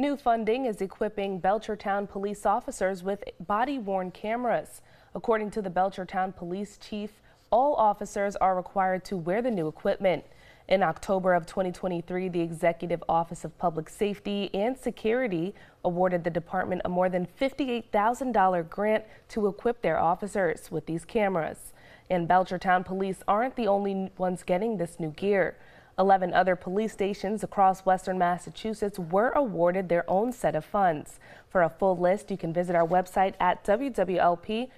New funding is equipping Belchertown police officers with body-worn cameras. According to the Belchertown police chief, all officers are required to wear the new equipment. In October of 2023, the Executive Office of Public Safety and Security awarded the department a more than $58,000 grant to equip their officers with these cameras. And Belchertown police aren't the only ones getting this new gear. 11 other police stations across western Massachusetts were awarded their own set of funds. For a full list, you can visit our website at WWLP.com.